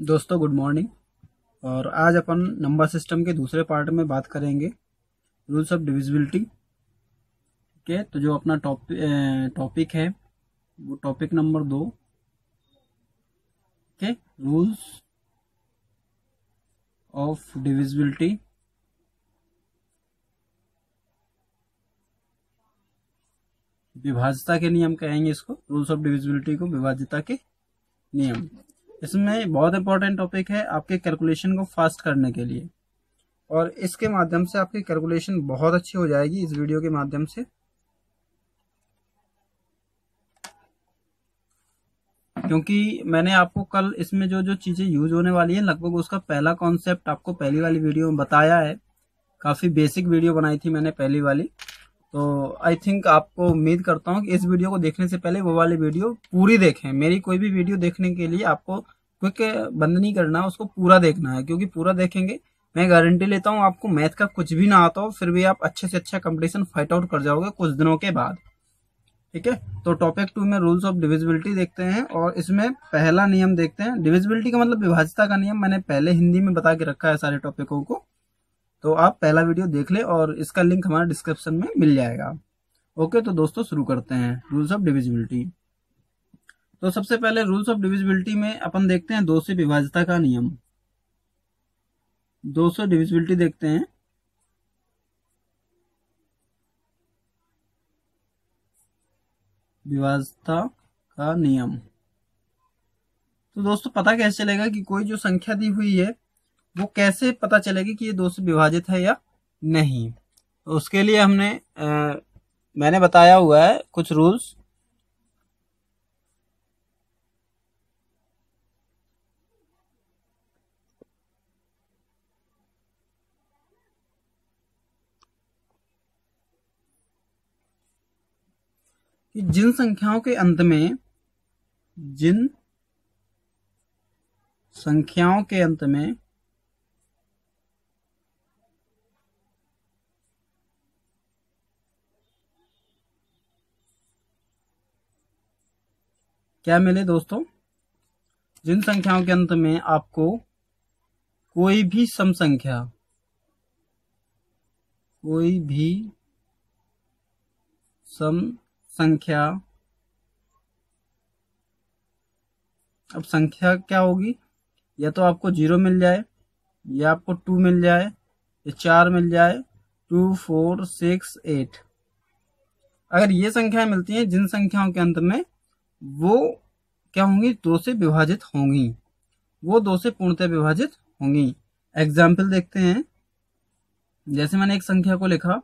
दोस्तों good morning और आज अपन नंबर सिस्टम के दूसरे पार्ट में बात करेंगे रूल्स ऑफ़ डिविजिबिलिटी के। तो जो अपना टॉपिक टॉपिक है, वो टॉपिक नंबर दो के। रूल्स ऑफ़ डिविजिबिलिटी विभाज्यता के नियम कहेंगे इसको। रूल्स ऑफ़ डिविजिबिलिटी को विभाज्यता के नियम। इसमें बहुत इंपॉर्टेंट टॉपिक है आपके कैलकुलेशन को फास्ट करने के लिए। और इसके माध्यम से आपकी कैलकुलेशन बहुत अच्छी हो जाएगी इस वीडियो के माध्यम से। क्योंकि मैंने आपको कल इसमें जो जो चीज़ें यूज़ होने वाली है, लगभग उसका पहला कॉन्सेप्ट आपको पहली वाली वीडियो में बताया है। काफ़ी बेसिक वीडियो बनाई थी मैंने पहली वाली। तो आई थिंक आपको उम्मीद करता हूँ कि इस वीडियो को देखने से पहले वो वाली वीडियो पूरी देखें। मेरी कोई भी वीडियो देखने के लिए आपको क्विक बंद नहीं करना है उसको पूरा देखना है, क्योंकि पूरा देखेंगे, मैं गारंटी लेता हूँ आपको मैथ का कुछ भी ना आता हो, फिर भी आप अच्छे से अच्छा कंपटीशन फाइट आउट कर जाओगे कुछ दिनों के बाद। ठीक है? तो टॉपिक टू में रूल्स ऑफ़ डिविजिबिलिटी देखते हैं, और इसमें पहला नियम देखते हैं। डिविजिबिलिटी का मतलब विभाजता का नियम मैंने पहले हिंदी में बता के रखा है सारे टॉपिकों को। तो आप पहला वीडियो देख ले और इसका लिंक हमारे डिस्क्रिप्शन में मिल जाएगा। ओके तो दोस्तों शुरू करते हैं। रूल्स ऑफ़ डिविजिबिलिटी तो सबसे पहले रूल्स ऑफ़ डिविजिबिलिटी में अपन देखते हैं दो से विभाजता का नियम। दो से डिविजिबिलिटी देखते हैं। विभाजता का नियम। तो दोस्तों पता कैसे चलेगा कि कोई जो संख्या दी हुई है वो कैसे पता चलेगी कि ये दो से विभाजित है या नहीं? उसके लिए हमने आ, मैंने बताया हुआ है कुछ रूल्स कि जिन संख्याओं के अंत में जिन संख्याओं के अंत में क्या मिले दोस्तों? जिन संख्याओं के अंत में आपको कोई भी सम संख्या कोई भी सम संख्या अब संख्या क्या होगी? या तो आपको ज़ीरो मिल जाए, या आपको टू मिल जाए, या चार मिल जाए, टू, फोर, सिक्स, एट। अगर ये संख्याएँ मिलती हैं, जिन संख्याओं के अंत में वो क्या होंगी? दो से विभाजित होंगी। वो दो से पूर्णतः विभाजित होंगी। एग्ज़ाम्पल देखते हैं। जैसे मैंने एक संख्या को लिखा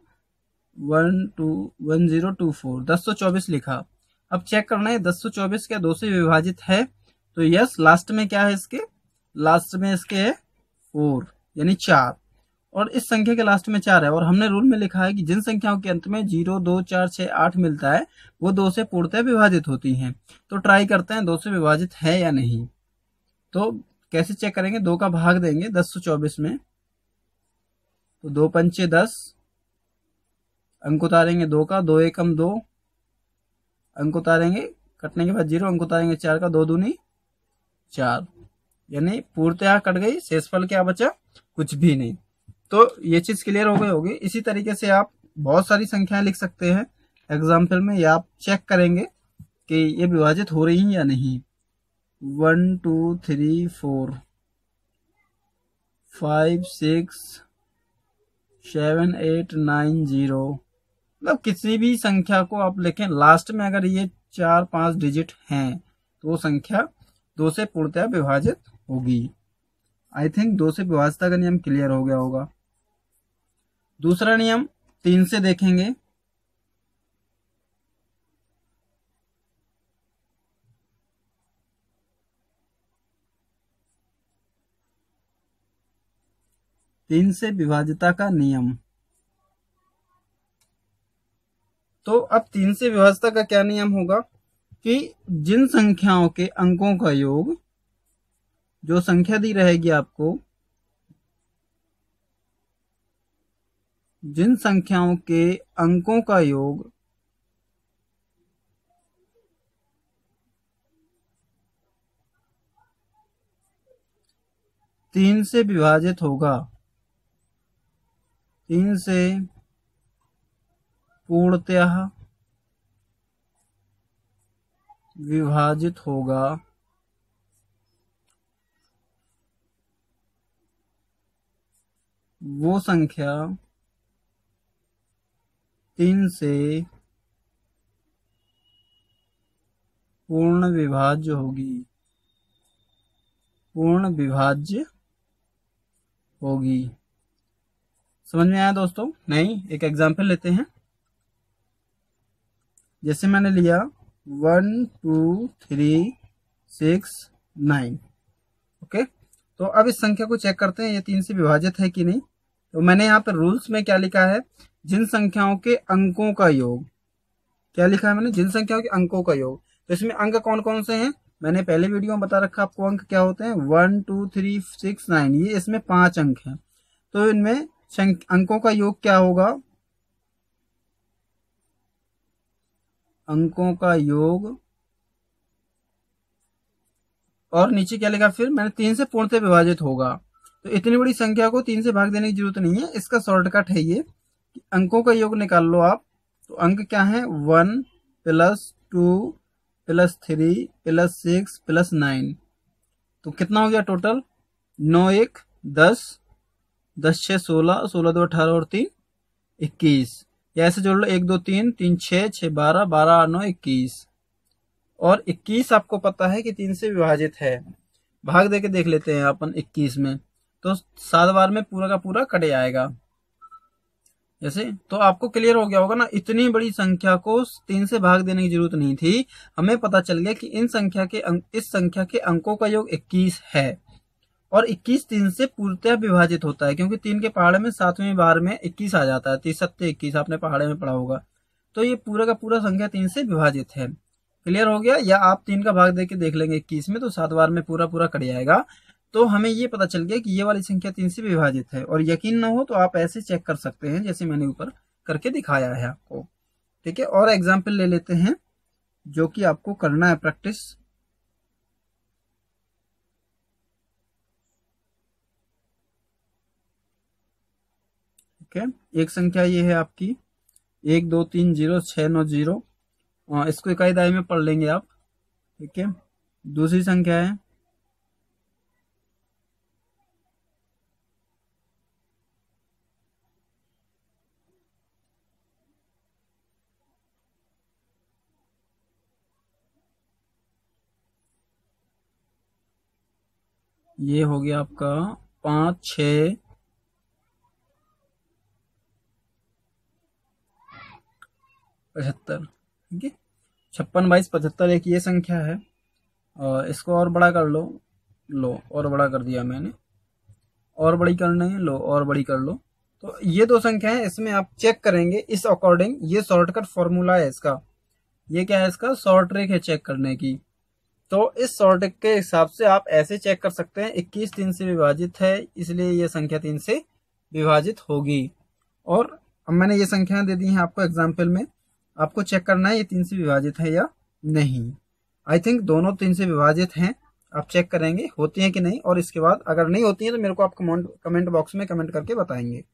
one two one zero two four दस सौ चौबीस लिखा। अब चेक करना है, दस सौ चौबीस क्या दो से विभाजित है? तो यस लास्ट में क्या है इसके? लास्ट में इसके है फोर यानी चार। और इस संख्या के लास्ट में चार है और हमने रूल में लिखा है कि जिन संख्याओं के अंत में ज़ीरो, दो, चार, छह, आठ मिलता है, वो दो से पूर्णतः विभाजित होती हैं। तो ट्राई करते हैं दो से विभाजित है या नहीं। तो कैसे चेक करेंगे? दो का भाग देंगे दस सौ चौबीस में। तो दो पंचे दस, अंक उतारेंगे दो का, दो एकम दो, अंक उतारेंगे, कटने के बाद ज़ीरो, अंक उतारेंगे चार का, दो दूनी चार। यानी पूर्णतः कट गई, शेषफल क्या बचा? कुछ भी नहीं। तो ये चीज़ क्लियर हो गई होगी। इसी तरीके से आप बहुत सारी संख्याएँ लिख सकते हैं। एग्ज़ाम्पल में या आप चेक करेंगे कि ये विभाजित हो रही हैं या नहीं। One two three four five six seven eight nine zero मतलब किसी भी संख्या को आप लिखें। लास्ट में अगर ये चार, पाँच डिजिट हैं तो वो संख्या दो से पूर्णतः विभाजित होगी। आई थिंक दो से विभाजता का नियम क्लियर हो गया होगा। दूसरा नियम तीन से देखेंगे। तीन से विभाजिता का नियम। तो अब तीन से विभाजिता का क्या नियम होगा कि जिन संख्याओं के अंकों का योग, जो संख्या दी रहेगी आपको जिन संख्याओं के अंकों का योग तीन से विभाजित होगा, तीन से पूर्णतः विभाजित होगा, वो संख्या तीन से पूर्ण विभाज्य होगी। पूर्ण विभाज्य होगी। समझ में आया दोस्तों? नहीं? एक एग्ज़ाम्पल लेते हैं। जैसे मैंने लिया one two three six nine okay? तो अब इस संख्या को चेक करते हैं, ये तीन से विभाजित है कि नहीं? तो मैंने यहाँ पर रूल्स में क्या लिखा है? जिन संख्याओं के अंकों का योग। क्या लिखा है मैंने? जिन संख्याओं के अंकों का योग। तो इसमें अंक कौन कौन से हैं? मैंने पहले वीडियो में बता रखा आपको अंक क्या होते हैं। One, two, three, six, nine. ये इसमें पाँच अंक हैं। तो इनमें अंकों का योग क्या होगा? अंकों का योग। और नीचे क्या लिखा? फिर मैंने तीन से पूर्णतः विभाजित होगा। तो इतनी बड़ी संख्या को तीन से भाग देने की ज़रूरत नहीं है। इसका शॉर्टकट है ये। अंकों का योग निकाल लो आप। तो अंक क्या है? One plus two plus three plus six plus nine. तो कितना हो गया टोटल? नौ एक दस दस छः सोलह सोलह दो अठारह और तीन, इक्कीस। या ऐसे जोड़ लो, एक दो तीन तीन छः छः बारह बारह नौ, इक्कीस। और इक्कीस आपको पता है कि तीन से विभाजित है। भाग दे के देख लेते हैं अपन इक्कीस में। तो सात बार में पूरा का पूरा कट जाएगा। जैसे? तो आपको क्लियर हो गया होगा ना, इतनी बड़ी संख्या को तीन से भाग देने की ज़रूरत नहीं थी। हमें पता चल गया कि इन संख्या के अंक, इस संख्या के अंकों का योग 21 है। और 21 तीन से पूर्णतः विभाजित होता है, क्योंकि तीन के पहाड़े में, सातवें बार में 21 आ जाता है, तीस, सत्य इक्कीस, आपने पहाड़े में पढ़ा होगा। तो ये पूरा का पूरा संख्या तीन से विभाजित है। क्लियर हो गया? या आप तीन का भाग देके देख लेंगे इक्कीस में तो सात बार में पूरा पूरा कट जाएगा। तो हमें ये पता चल गया कि ये वाली संख्या तीन से विभाजित है। और यकीन ना हो तो आप ऐसे चेक कर सकते हैं, जैसे मैंने ऊपर करके दिखाया है आपको। ठीक है, और एग्ज़ाम्पल ले लेते हैं, जो कि आपको करना है प्रैक्टिस ठीक है, एक संख्या ये है आपकी, एक, दो, तीन, ज़ीरो, छह, नौ, ज़ीरो। इसको इकाई दाई में पढ़ लेंगे आप। ठीक है, दूसरी संख्या है ये हो गया आपका पाँच, छ। पचहत्तर, ठीक है? छप्पन बाईस पचहत्तर एक ये संख्या है। और इसको और बड़ा कर लो। लो, और बड़ा कर दिया मैंने। और बड़ी करना है लो, और बड़ी कर लो। तो ये दो संख्या है, इसमें आप चेक करेंगे इस अकॉर्डिंग ये शॉर्टकट फॉर्मूला है इसका। ये क्या है इसका? शॉर्ट ट्रिक है चेक करने की। तो इस शॉर्ट के हिसाब से आप ऐसे चेक कर सकते हैं 21 तीन से विभाजित है, इसलिए ये संख्या तीन से विभाजित होगी। और अब मैंने ये संख्याएँ दे दी हैं आपको एग्ज़ाम्पल में। आपको चेक करना है ये तीन से विभाजित है या नहीं। आई थिंक दोनों तीन से विभाजित हैं, आप चेक करेंगे, होती हैं कि नहीं, और इसके बाद अगर नहीं होती हैं तो मेरे को आप कमेंट कमेंट बॉक्स में कमेंट करके बताएँगे।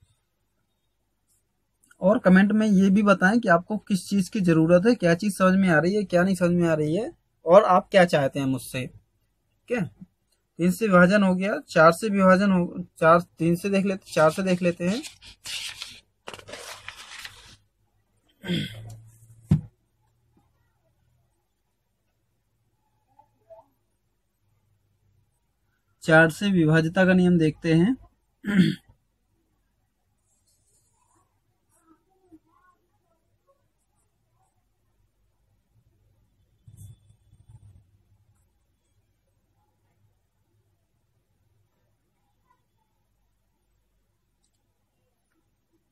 और कमेंट में ये भी बताएँ कि आपको किस चीज़ की ज़रूरत है, क्या चीज़ समझ में आ रही है, क्या नहीं समझ में आ रही है। और आप क्या चाहते हैं मुझसे? ठीक है तीन से विभाजन हो गया, चार से विभाजन हो, चार, तीन से देख लेते, चार से देख लेते हैं। चार से विभाजिता का नियम देखते हैं।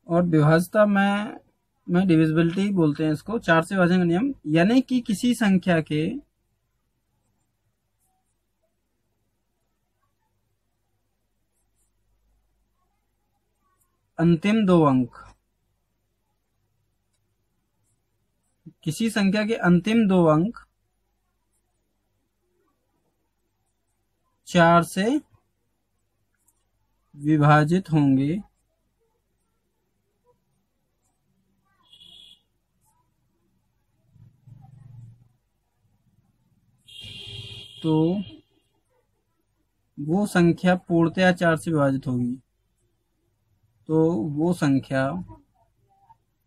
और विभाजता में में डिविजिबिलिटी बोलते हैं इसको, चार से विभाजन का नियम, यानी कि किसी संख्या के अंतिम दो अंक। किसी संख्या के अंतिम दो अंक चार से विभाजित होंगे। तो वो संख्या पूर्णतया चार से विभाजित होगी। तो वो संख्या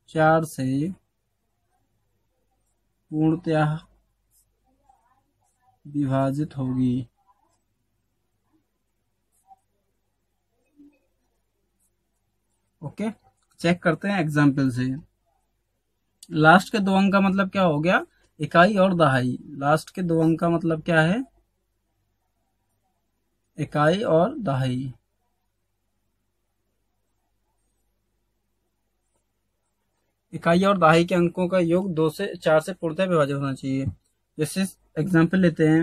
चार से पूर्णतया विभाजित होगी। ओके, चेक करते हैं एग्ज़ाम्पल से। लास्ट के दो अंक का मतलब क्या हो गया? इकाई और दहाई। लास्ट के दो अंक का मतलब क्या है? इकाई और दहाई। इकाई और दहाई के अंकों का योग दो से चार से पूर्णतः विभाजित होना चाहिए। जैसे एग्ज़ाम्पल लेते हैं।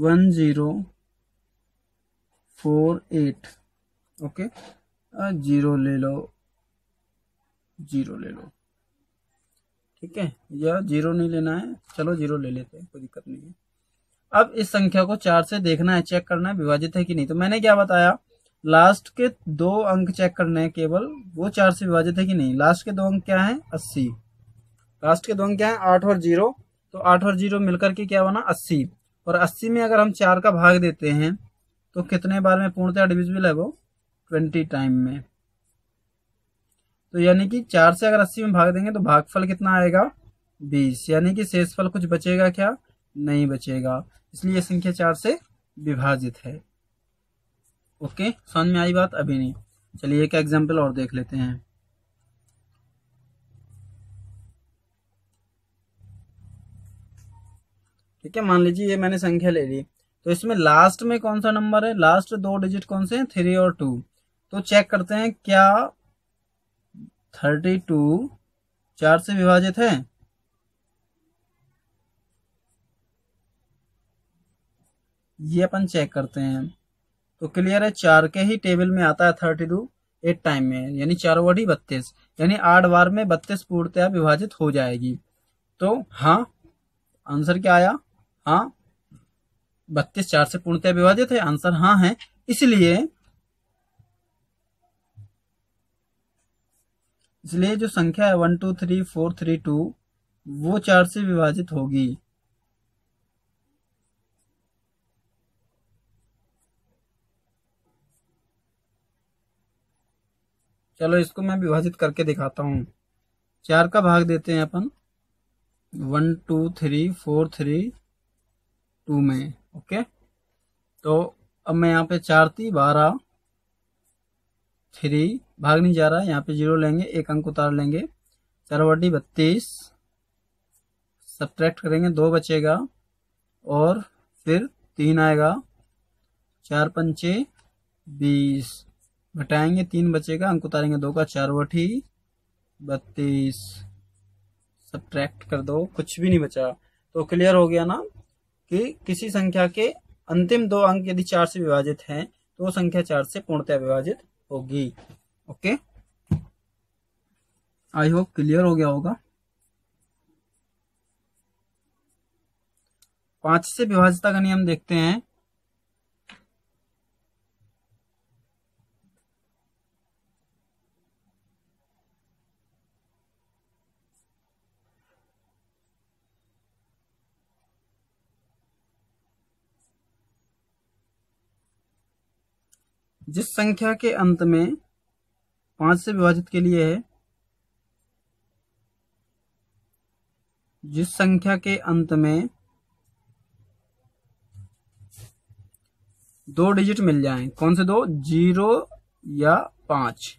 One zero four eight. Okay zero ले लो। ज़ीरो ले लो। ठीक है? या ज़ीरो नहीं लेना है। चलो ज़ीरो ले लेते हैं, कोई दिक्कत नहीं है। अब इस संख्या को चार से देखना है चेक करना है, विभाजित है कि नहीं? तो मैंने क्या बताया? लास्ट के दो अंक चेक करने हैं केवल, वो चार से विभाजित है कि नहीं? लास्ट के दो अंक क्या है? अस्सी। लास्ट के दो अंक क्या है? आठ और ज़ीरो। तो आठ और ज़ीरो मिलकर के क्या बना? अस्सी। और अस्सी में अगर हम चार का भाग देते हैं तो कितने बार में पूर्णतः डिविजिबल है वो? ट्वेंटी टाइम में। तो यानी कि चार से अगर अस्सी में भाग देंगे तो भागफल कितना आएगा? बीस। यानी कि शेषफल कुछ बचेगा क्या? नहीं बचेगा। इसलिए संख्या चार से विभाजित है। ओके? समझ में आई बात? अभी नहीं। चलिए एक एग्ज़ाम्पल और देख लेते हैं। ठीक है, मान लीजिए ये मैंने संख्या ले ली। तो इसमें लास्ट में कौन सा नंबर है? लास्ट दो डिजिट कौन से हैं? थ्री और टू तो चेक करते हैं क्या थर्टी टू, चार से विभाजित है। ये अपन चेक करते हैं। तो क्लियर है, चार के ही टेबल में आता है थर्टी टू एट टाइम में, यानी चार वर्डी बत्तीस, यानी आठ बार में बत्तीस पूर्णतया विभाजित हो जाएगी। तो हाँ आंसर क्या आया? हाँ बत्तीस चार से पूर्णतया विभाजित है आंसर हाँ है। इसलिए इसलिए जो संख्या है one two three four three two वो चार से विभाजित होगी। चलो, इसको मैं विभाजित करके दिखाता हूँ। चार का भाग देते हैं अपन। One two three four three two में, ओके? तो अब मैं यहाँ पे चार थी, बारह थ्री भाग नहीं जा रहा है, यहाँ पे ज़ीरो लेंगे, एक अंक उतार लेंगे। चार बत्तीस सब्ट्रैक्ट करेंगे, दो बचेगा, और फिर तीन आएगा। चार पंचे, बीस, घटाएँगे, तीन बचेगा, अंक उतारेंगे दो का चार बटी बत्तीस। सब्ट्रैक्ट कर दो, कुछ भी नहीं बचा। तो क्लियर हो गया ना कि किसी संख्या के अंतिम दो अंक यदि चार से विभाजित हैं तो संख्या चार से पूर्णतः विभाजित होगी। ओके। आई होप क्लियर हो गया होगा। पाँच से विभाजिता का नियम देखते हैं। जिस संख्या के अंत में पाँच से विभाजित के लिए है। जिस संख्या के अंत में दो डिजिट मिल जाएँ, कौन से दो? ज़ीरो या पाँच।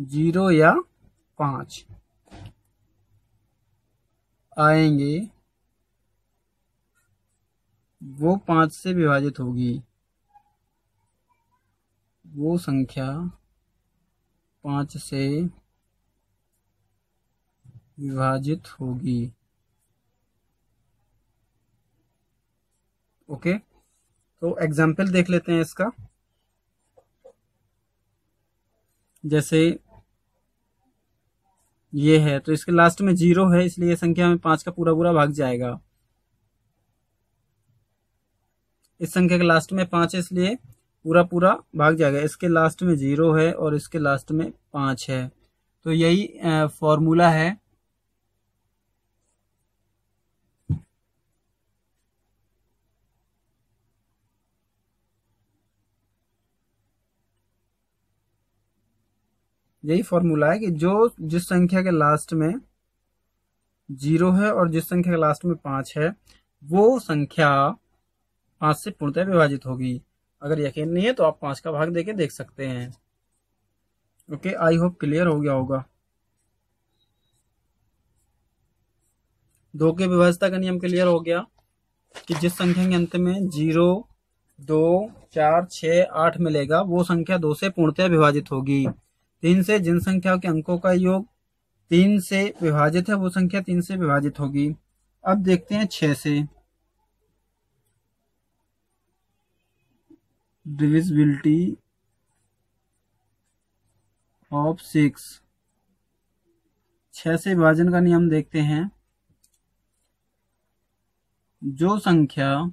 ज़ीरो या पाँच। आएँगे। वो पाँच से विभाजित होगी। वो संख्या पाँच से विभाजित होगी। ओके? तो एग्ज़ाम्पल देख लेते हैं इसका। जैसे ये है तो इसके लास्ट में ज़ीरो है, इसलिए संख्या में पाँच का पूरा पूरा भाग जाएगा। इस संख्या के लास्ट में पाँच है, इसलिए पूरा पूरा भाग जाएगा। इसके लास्ट में ज़ीरो है और इसके लास्ट में पाँच है। तो यही फॉर्मूला है। यही फॉर्मूला है कि जो जिस संख्या के लास्ट में ज़ीरो है और जिस संख्या के लास्ट में पाँच है, वो संख्या पाँच से पूर्णतः विभाजित होगी। अगर यकीन नहीं है तो आप पाँच का भाग देके देख सकते हैं। ओके आई होप क्लियर हो गया होगा। दो के विभाजता का नियम क्लियर हो गया कि जिस संख्या के अंत में ज़ीरो, दो, चार छ आठ मिलेगा, वो संख्या दो से पूर्णतः विभाजित होगी। तीन से जिन संख्याओं के अंकों का योग तीन से विभाजित है, वो संख्या तीन से विभाजित होगी। अब देखते हैं छ से। डिविजिबिलिटी ऑफ़ सिक्स छ से विभाजन का नियम देखते हैं। जो संख्या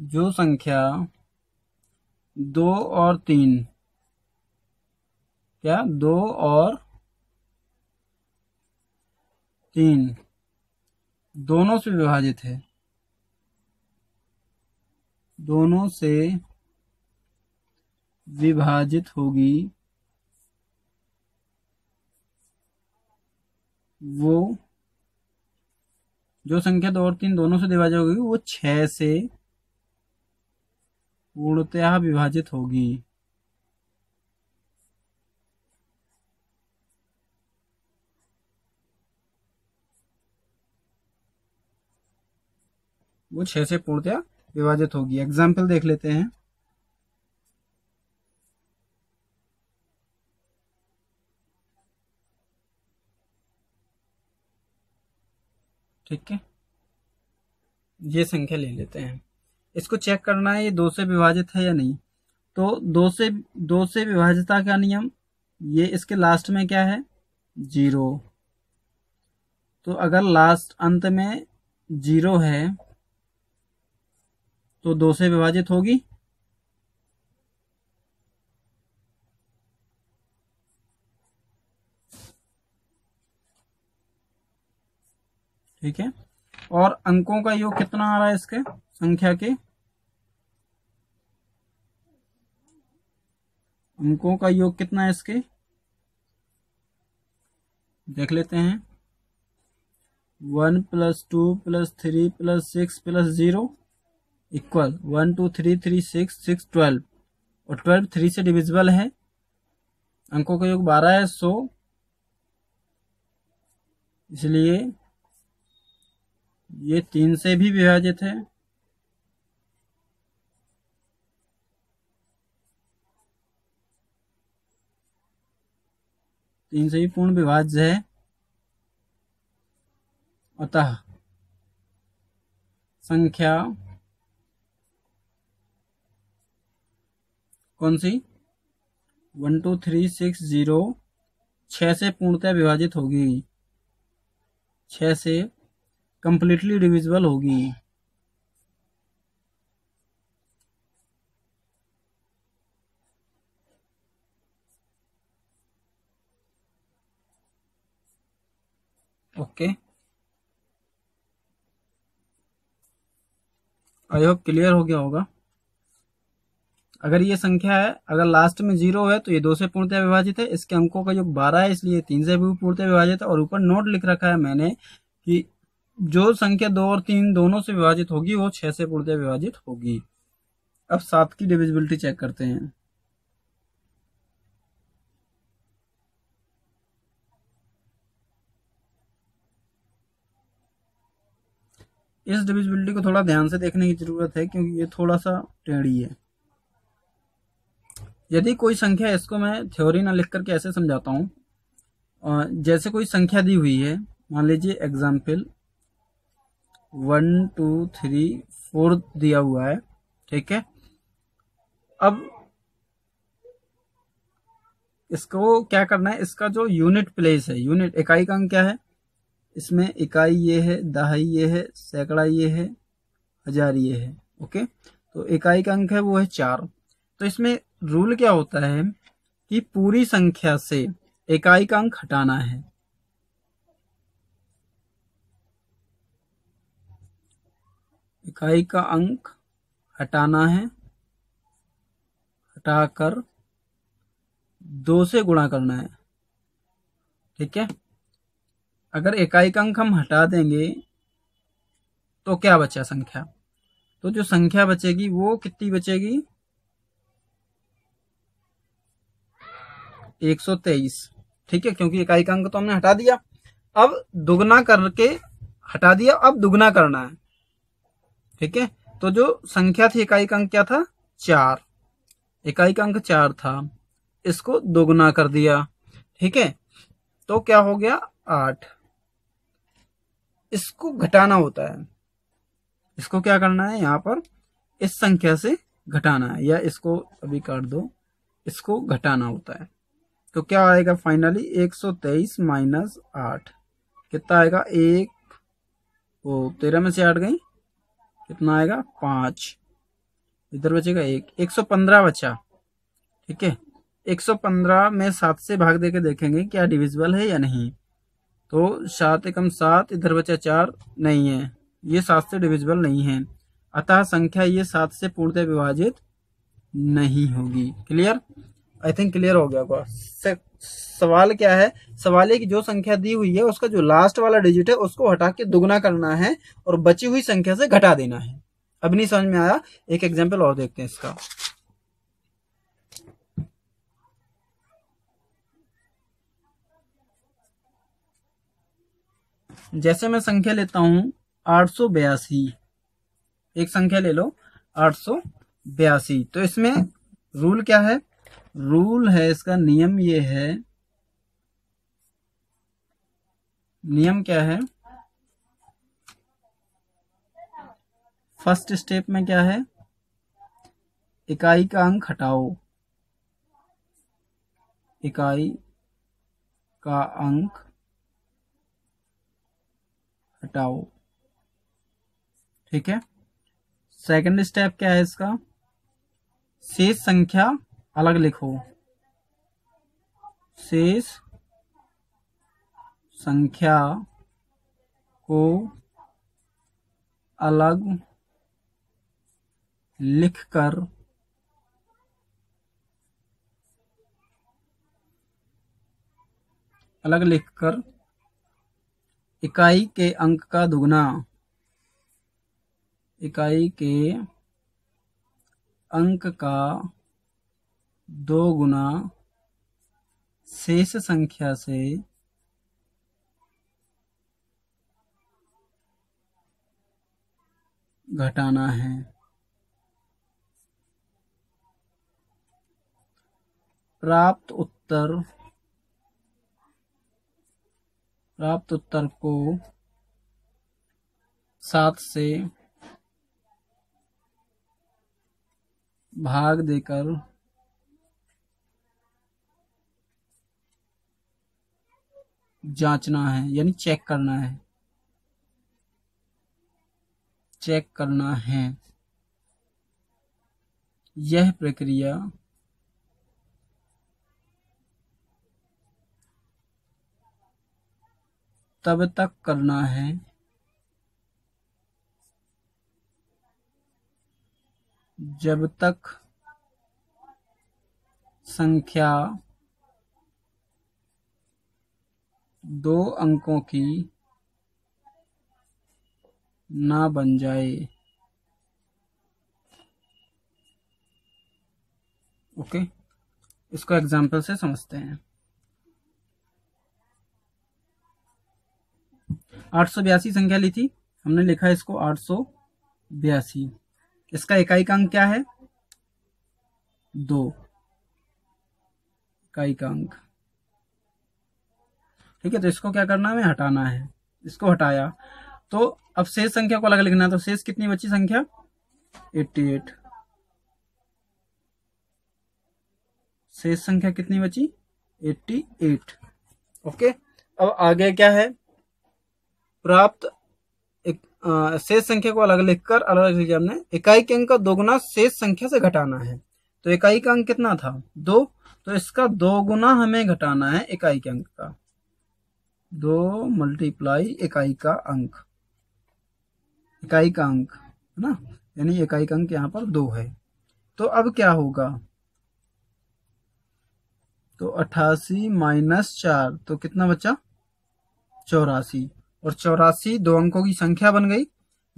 जो संख्या दो और तीन, क्या? दो और तीन। दोनों से विभाजित है। दोनों से विभाजित होगी। वो जो संख्या दो और तीन दोनों से विभाजित होगी, वो छ से पूर्णतया विभाजित होगी। वो छह से पूर्णतया विभाजित होगी। एग्ज़ाम्पल देख लेते हैं। ठीक है? ये संख्या ले लेते हैं। इसको चेक करना है, ये दो से विभाजित है या नहीं। तो दो से दो से विभाजिता का नियम, ये इसके लास्ट में क्या है? ज़ीरो तो अगर लास्ट अंत में ज़ीरो है तो दो से विभाजित होगी। ठीक है? और अंकों का योग कितना आ रहा है इसके? संख्या के? अंकों का योग कितना है इसके? देख लेते हैं। One plus two plus three plus six plus zero. Equal one, two, three three, six six, twelve. और ट्वेल्व थ्री से डिविजिबल है। अंकों का योग बारह है, सो इसलिए ये तीन से भी विभाजित है। तीन से भी पूर्ण विभाज्य है। अतः संख्या कौन सी? One, two, three, six, zero छ से पूर्णतः विभाजित होगी। छ से कंप्लीटली डिविजिबल होगी। ओके आई होप क्लियर हो गया होगा। अगर ये संख्या है, अगर लास्ट में ज़ीरो है तो ये दो से पूर्णतः विभाजित है। इसके अंकों का जो बारह है, इसलिए तीन से भी पूर्णतः विभाजित है और ऊपर नोट लिख रखा है मैंने कि जो संख्या दो और तीन दोनों से विभाजित होगी, वो छह से पूर्णतः विभाजित होगी। अब सात की डिविजिबिलिटी चेक करते हैं। इस डिविजिबिलिटी को थोड़ा ध्यान से देखने की ज़रूरत है, क्योंकि ये थोड़ा सा टेढ़ी है। यदि कोई संख्या इसको मैं थ्योरी ना लिख करके ऐसे समझाता हूँ जैसे कोई संख्या दी हुई है, मान लीजिए example one two three four दिया हुआ है, ठीक है? अब इसको क्या करना है? इसका जो यूनिट प्लेस है यूनिट इकाई का अंक क्या है? इसमें इकाई ये है, दहाई ये है, सैकड़ा ये है, हज़ार ये है, ओके? तो इकाई का अंक है, वो है चार। तो इसमें रूल क्या होता है? कि पूरी संख्या से इकाई का अंक हटाना है। इकाई का अंक हटाना है, हटाकर दो से गुणा करना है। ठीक है? अगर इकाई का अंक हम हटा देंगे तो क्या बचा संख्या? तो जो संख्या बचेगी, वो कितनी बचेगी? एक सौ तेईस। ठीक है, क्योंकि इकाई का अंक तो हमने हटा दिया। अब दुगना करके हटा दिया, अब दुगना करना है। ठीक है तो जो संख्या थी इकाई का अंक क्या था? चार। इकाई का अंक चार था। इसको दोगुना कर दिया। ठीक है तो क्या हो गया? आठ। इसको घटाना होता है। इसको क्या करना है? यहाँ पर इस संख्या से घटाना है, या इसको अभी काट दो, इसको घटाना होता है। तो क्या आएगा फाइनली एक सौ तेईस माइनस आठ। कितना आएगा? एक। वो तेरह में से आठ गई? कितना आएगा? पाँच। इधर बचेगा एक। एक सौ पंद्रह बचा। ठीक है? 115 में सात से भाग देके देखेंगे क्या डिविजिबल है या नहीं। तो सात एकम सात, इधर बचा चार, नहीं है। ये सात से डिविजिबल नहीं है। अतः संख्या ये सात से पूर्णतः विभाजित नहीं होगी। क्लियर आई थिंक क्लियर हो गया होगा सवाल क्या है? सवाल है कि जो संख्या दी हुई है, उसका जो लास्ट वाला डिजिट है, उसको हटा के दुगना करना है और बची हुई संख्या से घटा देना है। अब नहीं समझ में आया? एक एग्ज़ाम्पल और देखते हैं इसका। जैसे मैं संख्या लेता हूँ, आठ सौ बयासी। एक संख्या ले लो, आठ बयासी। तो इसमें रूल क्या है? रूल है, इसका नियम ये है। नियम क्या है? फ़र्स्ट स्टेप में क्या है? इकाई का अंक हटाओ। इकाई का अंक हटाओ। ठीक है? सेकंड स्टेप क्या है इसका? शेष संख्या अलग लिखो। शेष संख्या को अलग लिखकर अलग लिखकर इकाई के अंक का दुगना। इकाई के अंक का दो गुना शेष संख्या से घटाना है। प्राप्त उत्तर प्राप्त उत्तर को सात से भाग देकर जांचना है, यानी चेक करना है। चेक करना है। यह प्रक्रिया तब तक करना है जब तक संख्या दो अंकों की ना बन जाए। ओके, इसको एग्ज़ाम्पल से समझते हैं। आठ सौ बयासी संख्या ली थी, हमने लिखा इसको आठ सौ बयासी। इसका इकाई का अंक क्या है? दो। इकाई का अंक ठीक है तो इसको क्या करना है हटाना है। इसको हटाया। तो अब शेष संख्या को अलग लिखना है तो शेष कितनी बची संख्या? 88 शेष संख्या कितनी बची? 88 ओके, अब आगे क्या है? प्राप्त शेष संख्या को अलग लिखकर, अलग अलग लिखा हमने। इकाई के अंक का दोगुना शेष संख्या से घटाना है। तो इकाई का अंक कितना था? दो। तो इसका दो गुना हमें घटाना है इकाई के अंक का। दो मल्टीप्लाई इकाई का अंक। इकाई का अंक, है ना? यानी इकाई का अंक यहाँ पर दो है। तो अब क्या होगा? तो अठासी माइनस चार तो कितना बचा? चौरासी। और चौरासी दो अंकों की संख्या बन गई।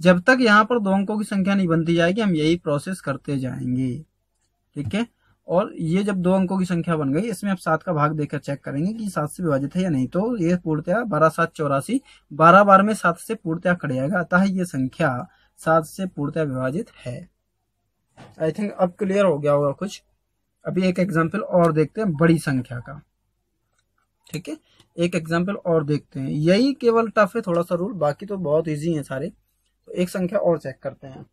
जब तक यहाँ पर दो अंकों की संख्या नहीं बनती जाएगी, हम यही प्रोसेस करते जाएँगे। ठीक है? और ये जब दो अंकों की संख्या बन गई, इसमें आप सात का भाग देकर चेक करेंगे कि सात से विभाजित है या नहीं। तो ये पूर्णतया बारह, सात, चौरासी, बारह बार में सात से पूर्णतया खड़े आएगा अतः ये संख्या सात से पूर्णतया विभाजित है। आई थिंक अब क्लियर हो गया होगा कुछ। अभी एक एग्ज़ाम्पल और देखते हैं बड़ी संख्या का। ठीक है? एक एग्ज़ाम्पल और देखते हैं। यही केवल टफ है, थोड़ा सा रूल बाकी तो बहुत ईजी है सारे। तो एक संख्या और चेक करते हैं।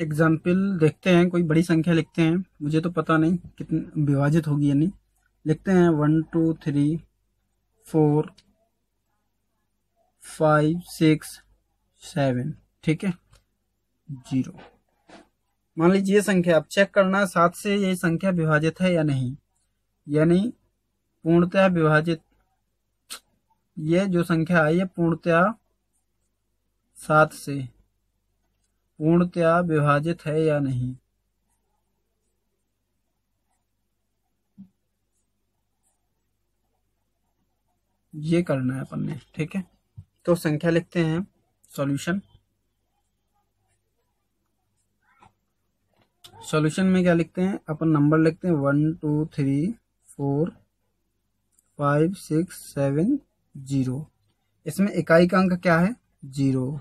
एग्ज़ाम्पल देखते हैं, कोई बड़ी संख्या लिखते हैं। मुझे तो पता नहीं कितनी, विभाजित होगी या नहीं। लिखते हैं one two three four five six seven ठीक है? ज़ीरो मान लीजिए ये संख्या, अब चेक करना सात से ये संख्या विभाजित है या नहीं। यानी पूर्णतया विभाजित। ये जो संख्या आई है, पूर्णतया सात से। पूर्णतया विभाजित है या नहीं? ये करना है अपन ने, ठीक है? तो संख्या लिखते हैं सॉल्यूशन सॉल्यूशन में क्या लिखते हैं? अपन नंबर लिखते हैं one two three four five six seven zero इसमें इकाई का अंक क्या है? ज़ीरो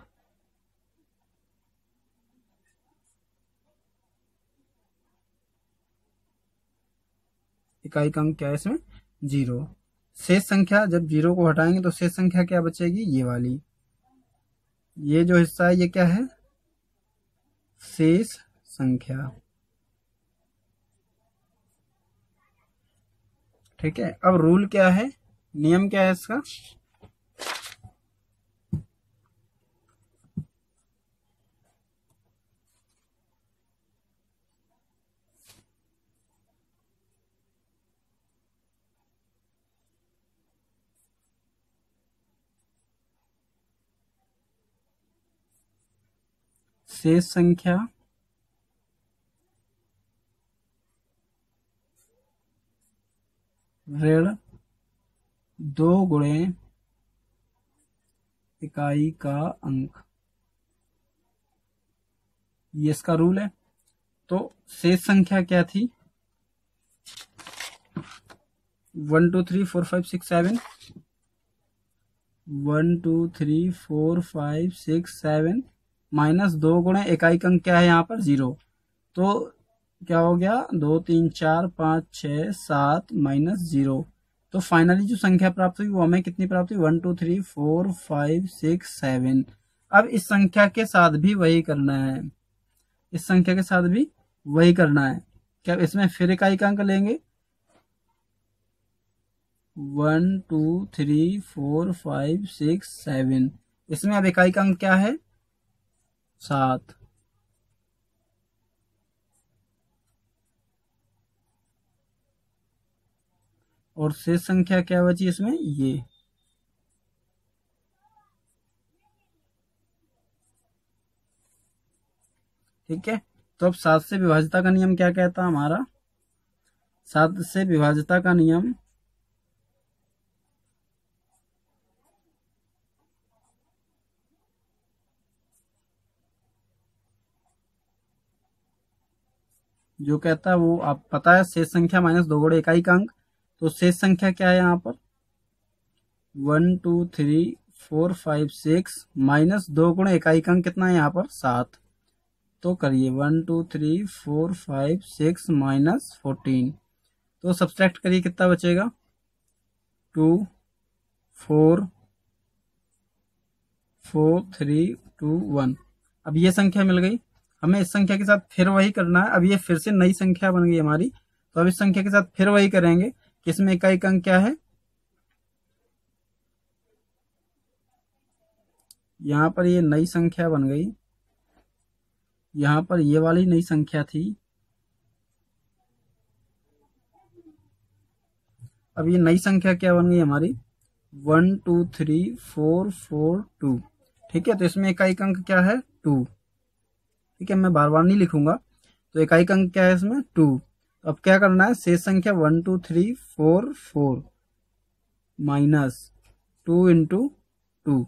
इकाई का अंक क्या है इसमें? ज़ीरो। शेष संख्या जब ज़ीरो को हटाएँगे तो शेष संख्या क्या बचेगी? ये वाली। ये जो हिस्सा है, ये क्या है? शेष संख्या। ठीक है? अब रूल क्या है? नियम क्या है इसका? शेष संख्या? ऋण दो गुणे इकाई का अंक। ये इसका रूल है। तो शेष संख्या क्या थी? One, two, three, four, five, six, seven. One, two, three, four, five, six, seven. Minus दो गुणे इकाई अंक क्या है यहाँ पर? ज़ीरो। तो क्या हो गया? दो, तीन, चार, पाँच छ सात माइनस ज़ीरो। तो फाइनली जो संख्या प्राप्त हुई वो हमें कितनी प्राप्त हुई? One two three four five six seven अब इस संख्या के साथ भी वही करना है। इस संख्या के साथ भी वही करना है। क्या इसमें फिर इकाई का अंक लेंगे? One two three four five six seven इसमें अब इकाई का अंक क्या है? सात। और शेष संख्या क्या बची इसमें? ये। ठीक है? तो अब सात से विभाजिता का नियम क्या कहता है हमारा? सात से विभाजिता का नियम जो कहता है वो, आप पता है, शेष संख्या माइनस दो गुणे इकाई का अंक? तो शेष संख्या क्या है यहाँ पर? One, two, three, four, five, six, minus दो गुणे इकाई का अंक कितना है यहाँ पर? सात। तो करिए, one, two, three, four, five, six, minus fourteen. तो सब्सट्रैक्ट करिए कितना बचेगा? Two, four four, three, two, one. अब ये संख्या मिल गई। हमें इस संख्या के साथ फिर वही करना है। अब ये फिर से नई संख्या बन गई हमारी। तो अब इस संख्या के साथ फिर वही करेंगे। किसमें इकाई अंक क्या है? यहाँ पर ये नई संख्या बन गई। यहाँ पर ये वाली नई संख्या थी। अब ये नई संख्या क्या बन गई हमारी? One, two, three, four four, two. ठीक है तो इसमें इकाई अंक क्या है? टू। ठीक है, मैं बार बार नहीं लिखूँगा। तो इकाई अंक क्या है इसमें? टू। तो अब क्या करना है? शेष संख्या one, two, three, four four. Minus two into two.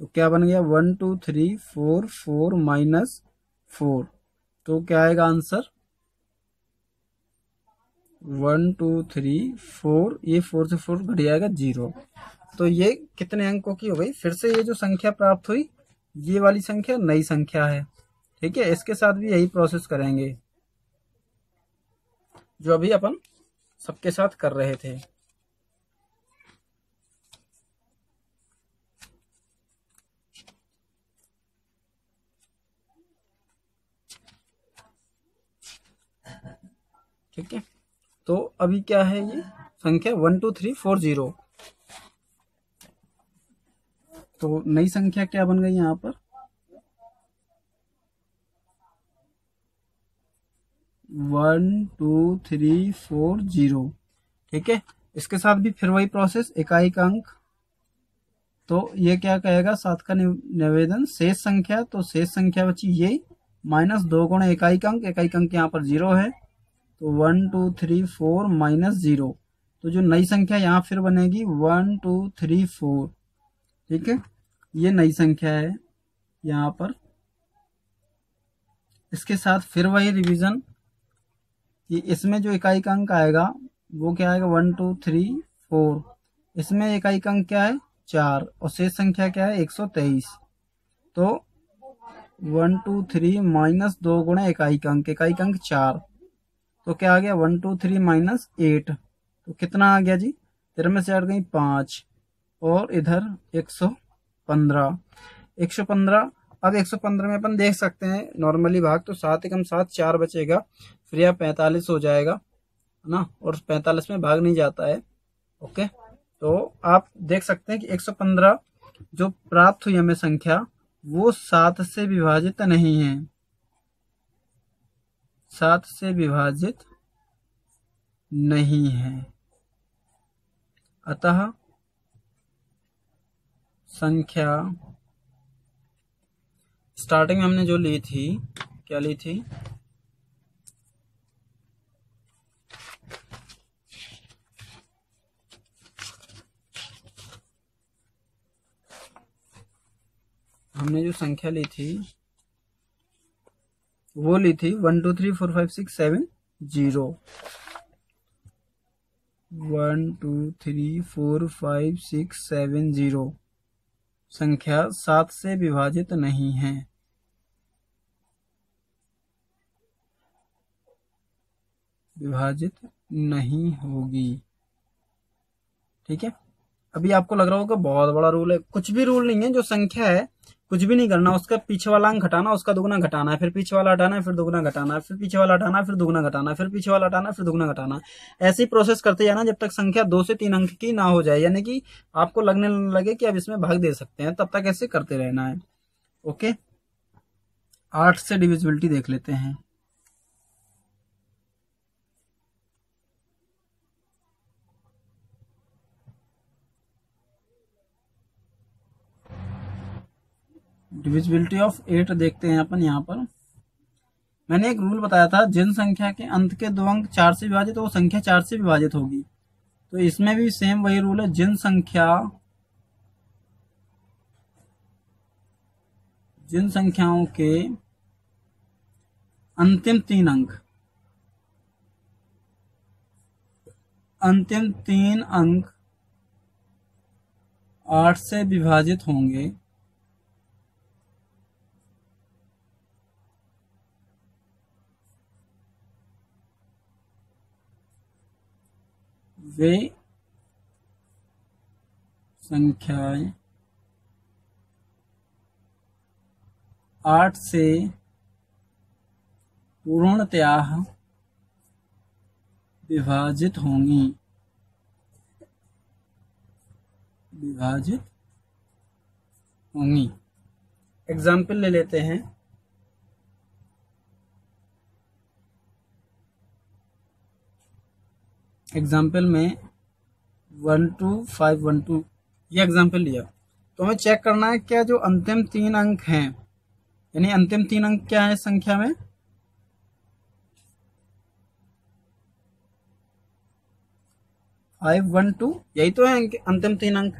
तो क्या बन गया? One, two, three, four four, minus four. तो क्या आएगा answer? One, two, three, four. ये फोर से फोर घट जाएगा ज़ीरो। तो ये कितने अंकों की हो गई? फिर से ये जो संख्या प्राप्त हुई, ये वाली संख्या नई संख्या है। ठीक है, इसके साथ भी यही प्रोसेस करेंगे। जो अभी अपन सबके साथ कर रहे थे। ठीक है? तो अभी क्या है ये? संख्या one, two, three, four, zero. तो नई संख्या क्या बन गई यहाँ पर? One, two, three, four, zero. ठीक है? इसके साथ भी फिर वही प्रोसेस इकाई का अंक। तो ये क्या कहेगा? सात का निवेदन, शेष संख्या। तो शेष संख्या बची ये माइनस दो गुण इकाई का अंक। इकाई का अंक यहाँ पर ज़ीरो है। तो one, two, three, four minus zero. तो जो नई संख्या यहाँ फिर बनेगी, वन, टू, थ्री, फोर। ठीक है? ये नई संख्या है यहाँ पर। इसके साथ फिर वही रिवीजन कि इसमें जो इकाई का अंक आएगा, वो क्या आएगा? वन टू थ्री फोर इसमें इकाई का अंक क्या है? चार. और शेष संख्या क्या है? एक सौ तेईस. तो वन टू थ्री माइनस दो गुणे इकाई का अंक. इकाई का अंक चार. तो क्या आ गया? One two three minus eight तो कितना आ गया जी? तेरह में से हट गई पाँच. और इधर एक सौ पंद्रह. एक सौ पंद्रह. अब 115 में अपन देख सकते हैं नॉर्मली भाग तो सात एकम सात चार बचेगा. फिर यह पैंतालीस हो जाएगा, है ना? और पैंतालीस में भाग नहीं जाता है ओके तो आप देख सकते हैं कि 115 जो प्राप्त हुई हमें संख्या, वो सात से विभाजित नहीं है। सात से विभाजित नहीं है। अतः संख्या स्टार्टिंग में हमने जो ली थी, क्या ली थी? हमने जो संख्या ली थी, वो ली थी one, two, three, four, five, six, seven, zero. One, two, three, four, five, six, seven, zero. संख्या सात से विभाजित नहीं है। विभाजित नहीं होगी। ठीक है? अभी आपको लग रहा होगा बहुत बड़ा रूल है। कुछ भी रूल नहीं है, जो संख्या है कुछ भी नहीं करना, उसका पीछे वाला अंक घटाना, उसका दुगना घटाना फिर पीछे वाला हटाना फिर दुगना घटाना फिर पीछे वाला हटाना फिर दुगना घटाना फिर पीछे वाला हटाना फिर दुगना घटाना ऐसी प्रोसेस करते जाना जब तक संख्या दो से तीन अंक की ना हो जाए, यानी कि आपको लगने लगे कि अब इसमें भाग दे सकते हैं, तब तक ऐसे करते रहना है। ओके? आठ से डिविजिबिलिटी देख लेते हैं। डिविजिबिलिटी ऑफ़ एट देखते हैं अपन यहाँ पर। मैंने एक रूल बताया था, जिन संख्या के अंत के दो अंक चार से विभाजित तो वो संख्या चार से विभाजित होगी। तो इसमें भी सेम वही रूल है, जिन संख्या, जिन संख्याओं के अंतिम तीन अंक। अंतिम तीन अंक आठ से विभाजित होंगे। वे संख्याएँ आठ से पूर्णतया विभाजित होंगी। विभाजित होंगी। एग्ज़ाम्पल ले लेते हैं। एग्ज़ाम्पल में one two five one two, ये एग्ज़ाम्पल लिया। तो हमें चेक करना है क्या जो अंतिम तीन अंक हैं, यानी अंतिम तीन अंक क्या है संख्या में? फाइव वन टू, यही तो है अंतिम तीन अंक।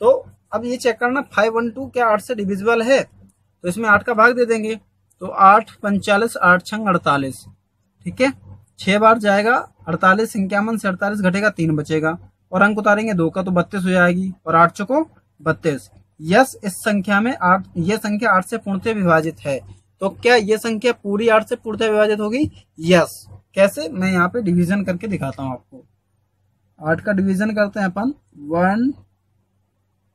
तो अब ये चेक करना, फाइव वन टू क्या आठ से डिविजिबल है? तो इसमें आठ का भाग दे देंगे। तो आठ पंचालीस आठ, छंग अड़तालीस, ठीक है? छह बार जाएगा, अड़तालीस संख्यावन से अड़तालीस घटेगा, तीन बचेगा। और अंक उतारेंगे दो का तो बत्तीस हो जाएगी, और आठ चौको बत्तीस। यस, इस संख्या में आठ, ये संख्या आठ से पूर्णतः विभाजित है। तो क्या ये संख्या पूरी आठ से पूर्णतः विभाजित होगी? यस। कैसे? मैं यहाँ पे डिवीज़न करके दिखाता हूँ आपको। आठ का डिवीज़न करते हैं अपन one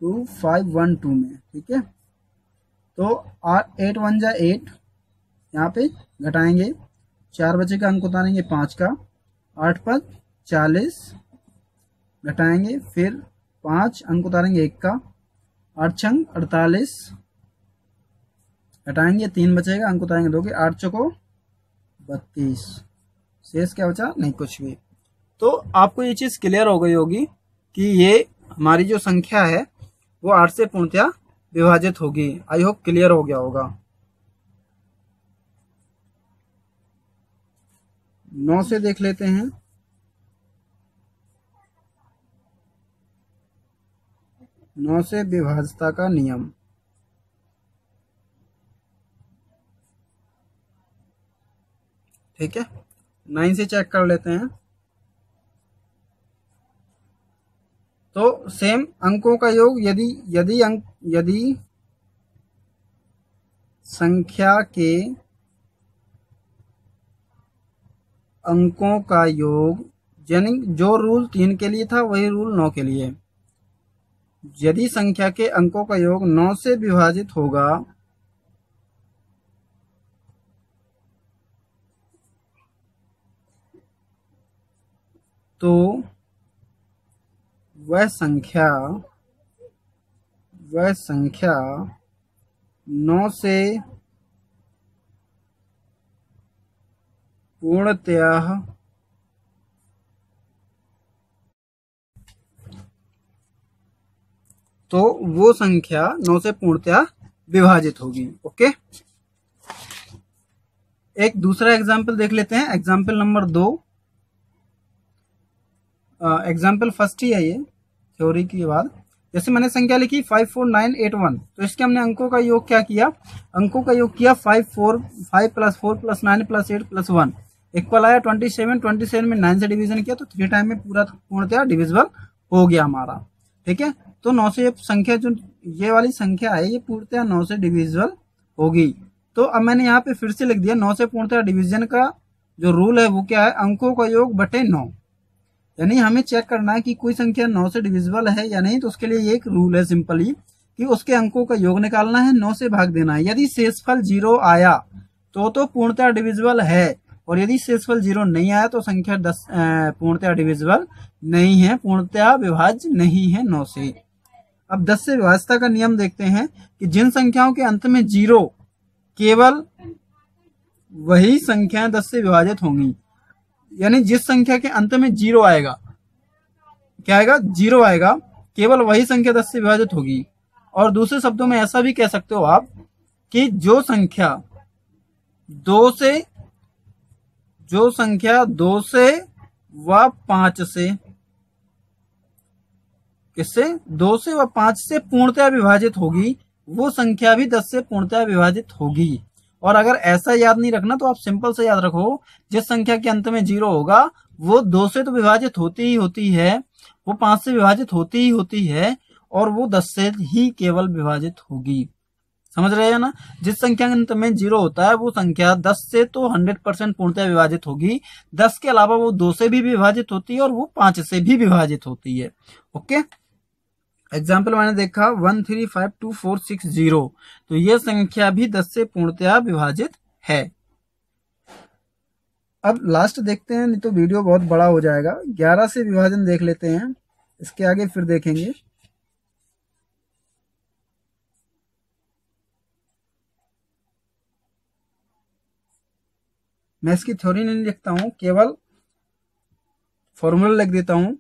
two five one two में, ठीक है? तो आठ एट वन जा एट यहाँ पे घटाएँगे। चार बचे का अंक उतारेंगे पाँच का। आठ पद चालीस घटाएँगे, फिर पाँच, अंक उतारेंगे एक का। आठ छंग, अड़तालीस घटाएँगे, तीन बचेगा, अंक उतारेंगे दो के। आठ चौको, बत्तीस। शेष क्या बचा? नहीं, कुछ भी। तो आपको ये चीज़ क्लियर हो गई होगी कि ये हमारी जो संख्या है, वो आठ से पूर्णतया विभाजित होगी। आई होप क्लियर हो गया होगा। नौ से देख लेते हैं। नौ से विभाजता का नियम। ठीक है? नाइन से चेक कर लेते हैं। तो सेम अंकों का योग, यदि यदि अंक, यदि संख्या के अंकों का योग, यानी जो रूल तीन के लिए था, वही रूल नौ के लिए। यदि संख्या के अंकों का योग नौ से विभाजित होगा तो वह संख्या वह संख्या नौ से पूर्णतया। तो वो संख्या नौ से पूर्णतया विभाजित होगी, ओके? एक दूसरा एग्ज़ाम्पल देख लेते हैं। एग्ज़ाम्पल नंबर दो। एग्ज़ाम्पल फ़र्स्ट ही है ये थ्योरी के बाद जैसे मैंने संख्या लिखी five four nine eight one तो इसके हमने अंकों का योग क्या किया? अंकों का योग किया five four five plus four plus nine plus eight plus one equal आया ट्वेंटी सेवन ट्वेंटी सेवन में नाइन से डिवीज़न किया तो थ्री टाइम में पूरा पूर्णतया डिविजिबल हो गया हमारा। ठीक है? तो नौ से ये संख्या जो, ये वाली संख्या है ये पूर्णतया नौ से डिविजिबल होगी। तो अब मैंने यहाँ पे फिर से लिख दिया, नौ से पूर्णतया डिवीज़न का जो रूल है, वो क्या है? अंकों का योग बटे नौ। यानी हमें चेक करना है कि कोई संख्या नौ से डिविजिबल है या नहीं तो उसके लिए एक रूल है सिंपली कि उसके अंकों का योग निकालना है, नौ से भाग देना है। यदि शेषफल ज़ीरो आया तो तो पूर्णतः डिविजिबल है। और यदि शेषफल ज़ीरो नहीं आया तो संख्या दस पूर्णतः डिविजिबल नहीं है, पूर्णतया विभाज्य नहीं है नौ से। अब दस से विभाजता का नियम देखते हैं कि जिन संख्याओं के अंत में ज़ीरो केवल वही संख्याएँ दस से विभाजित होंगी। यानी जिस संख्या के अंत में ज़ीरो आएगा, क्या आएगा? ज़ीरो आएगा, केवल वही संख्या दस से विभाजित होगी। और दूसरे शब्दों में ऐसा भी कह सकते हो आप कि जो संख्या दो से जो संख्या दो से व पाँच से, किससे? दो से व पाँच से पूर्णतया विभाजित होगी, वो संख्या भी दस से पूर्णतया विभाजित होगी। और अगर ऐसा याद नहीं रखना तो आप सिंपल से याद रखो, जिस संख्या के अंत में ज़ीरो होगा, वो दो से तो विभाजित होती ही होती है, वो पाँच से विभाजित होती ही होती है, और वो दस से ही केवल विभाजित होगी। समझ रहे हैं ना? जिस संख्या के अंत में ज़ीरो होता है, वो संख्या दस से तो हंड्रेड परसेंट पूर्णतः विभाजित होगी। दस के अलावा वो दो से भी विभाजित होती है और वो पाँच से भी विभाजित होती है। ओके? एग्ज़ाम्पल मैंने देखा one three five two four six zero तो ये संख्या भी दस से पूर्णतया विभाजित है। अब लास्ट देखते हैं, नहीं तो वीडियो बहुत बड़ा हो जाएगा। ग्यारह से विभाजन देख लेते हैं। इसके आगे फिर देखेंगे। मैं इसकी थ्योरी नहीं लिखता हूँ, केवल फॉर्मूला लिख देता हूँ।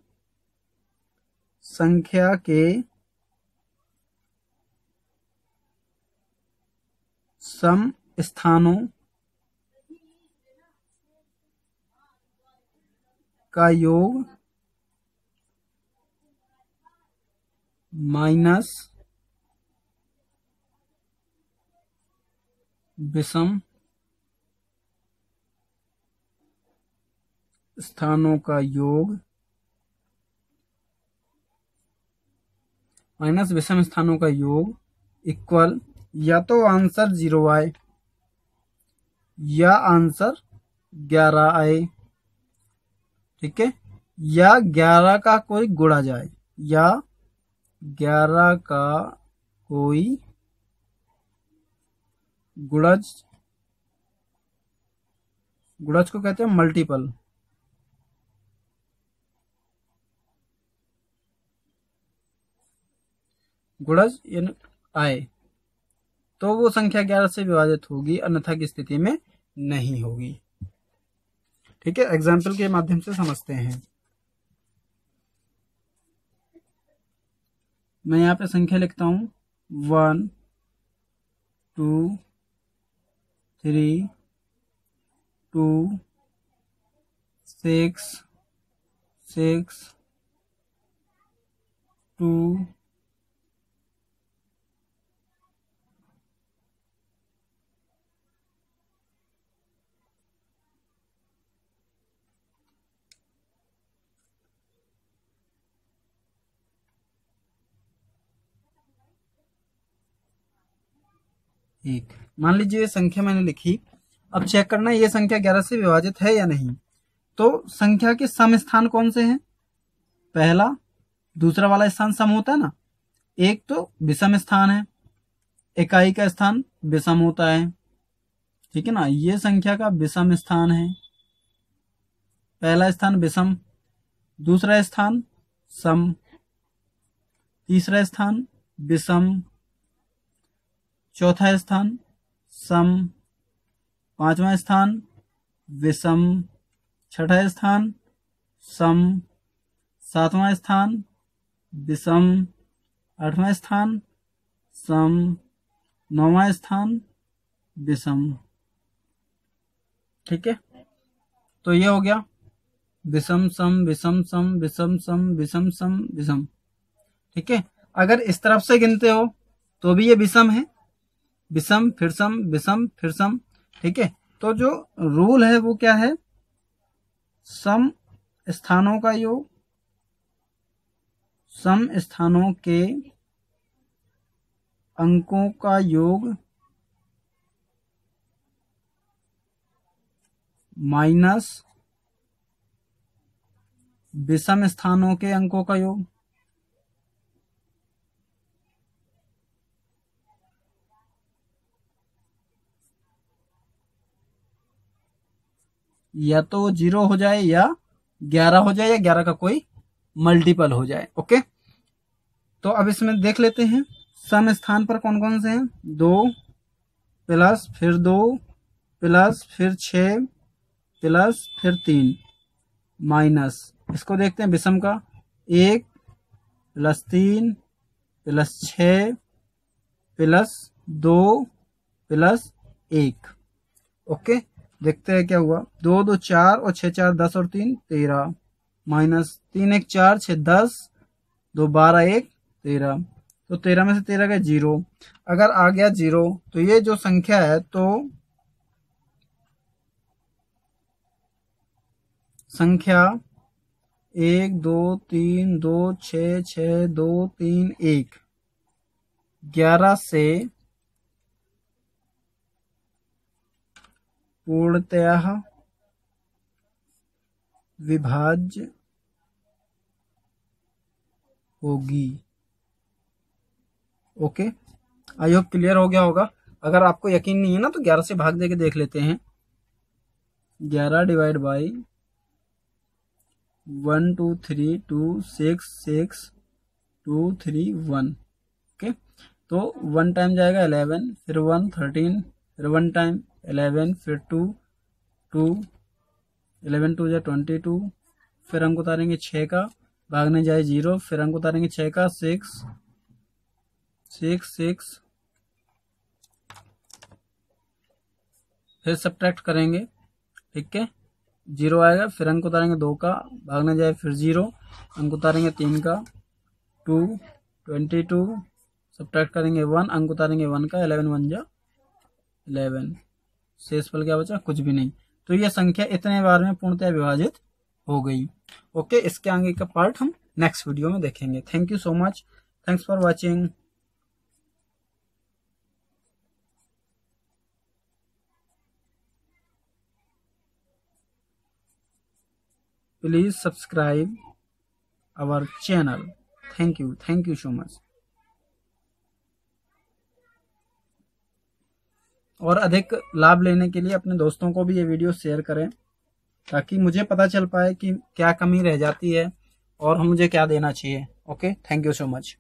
संख्या के सम स्थानों का योग माइनस विषम स्थानों का योग। माइनस विषम स्थानों का योग इक्वल, या तो आंसर ज़ीरो आए, या आंसर ग्यारह आए, ठीक है? या ग्यारह का कोई गुड़ा जाए, या ग्यारह का कोई गुड़ज गुड़ज को कहते हैं मल्टीपल गुड़ज आए। तो वो संख्या ग्यारह से विभाजित होगी, अन्यथा की स्थिति में नहीं होगी। ठीक है एग्ज़ाम्पल के माध्यम से समझते हैं। मैं यहाँ पे संख्या लिखता हूँ। One two three two six six two एक। मान लीजिए ये संख्या मैंने लिखी। अब चेक करना ये संख्या ग्यारह से विभाजित है या नहीं। तो संख्या के सम स्थान कौन से हैं? पहला, दूसरा वाला स्थान सम होता है ना? एक तो विषम स्थान है। इकाई का स्थान विषम होता है। ठीक है ना? ये संख्या का विषम स्थान है। पहला स्थान विषम, दूसरा स्थान सम, तीसरा स्थान विषम चौथा स्थान, सम, पांचवा स्थान, विषम, छठा स्थान, सम, सातवां स्थान, विषम, आठवां स्थान, सम, नौवा स्थान, विषम। ठीक है? तो ये हो गया, विषम, सम विषम सम विषम सम विषम सम, विषम। ठीक है? अगर इस तरफ़ से गिनते हो तो भी ये विषम है विषम फिर सम विषम फिर सम ठीक है? तो जो रूल है वो क्या है? सम स्थानों का योग, सम स्थानों के अंकों का योग माइनस विषम स्थानों के अंकों का योग या तो ज़ीरो हो जाए या ग्यारह हो जाए या ग्यारह का कोई मल्टीपल हो जाए, ओके? तो अब इसमें देख लेते हैं, सम स्थान पर कौन कौन से हैं? दो प्लस, फिर दो प्लस, फिर छ प्लस, फिर तीन, माइनस। इसको देखते हैं विषम का। एक प्लस तीन प्लस छ प्लस दो प्लस एक, ओके? देखते हैं क्या हुआ। दो दो, चार और छह, चार, दस और तीन, तेरह। माइनस तीन, एक, चार, छह, दस। दो, बारह, एक, तेरह। तो तेरह में से तेरह का ज़ीरो। अगर आ गया ज़ीरो तो ये जो संख्या है तो संख्या एक, दो, तीन, दो छ छ दो, तीन, एक। ग्यारह से पूर्णतः विभाज्य होगी। ओके? आई होप क्लियर हो गया होगा। अगर आपको यकीन नहीं है ना तो ग्यारह से भाग दे के देख लेते हैं। ग्यारह divide by one, two, three, two, six six, two, three, one. Okay? तो वन टाइम जाएगा इलेवन, फिर वन, थर्टीन फिर वन टाइम इलेवन फिर टू टू इलेवन टू जो ट्वेंटी टू फिर अंक उतारेंगे छः का, भागने जाए ज़ीरो फिर अंक उतारेंगे छः का सिक्स सिक्स सिक्स फिर सब्ट्रैक्ट करेंगे, ठीक है? ज़ीरो आएगा, फिर अंक उतारेंगे दो का, भागने जाए फिर ज़ीरो अंक उतारेंगे तीन का टू ट्वेंटी टू सब्ट्रैक्ट करेंगे वन अंक उतारेंगे वन का इलेवन वन जा इलेवन। शेष फल क्या बचा? कुछ भी नहीं। तो ये संख्या इतने बार में पूर्णतः विभाजित हो गई। ओके, इसके आगे का पार्ट हम नेक्स्ट वीडियो में देखेंगे। Thank you so much thanks for watching please subscribe our channel. Thank you. Thank you so much. और अधिक लाभ लेने के लिए अपने दोस्तों को भी ये वीडियो शेयर करें, ताकि मुझे पता चल पाए कि क्या कमी रह जाती है और मुझे क्या देना चाहिए। Okay thank you so much